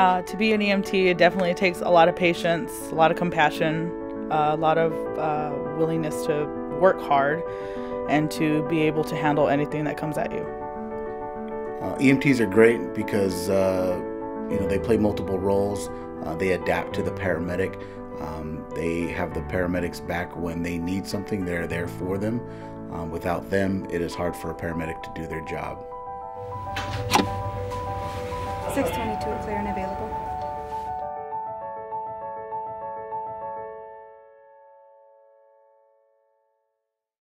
Uh, to be an EMT, it definitely takes a lot of patience, a lot of compassion, uh, a lot of uh, willingness to work hard, and to be able to handle anything that comes at you. Uh, EMTs are great because uh, you know they play multiple roles. Uh, they adapt to the paramedic. Um, they have the paramedics back when they need something. They're there for them. Um, without them, it is hard for a paramedic to do their job. 622 clear and available.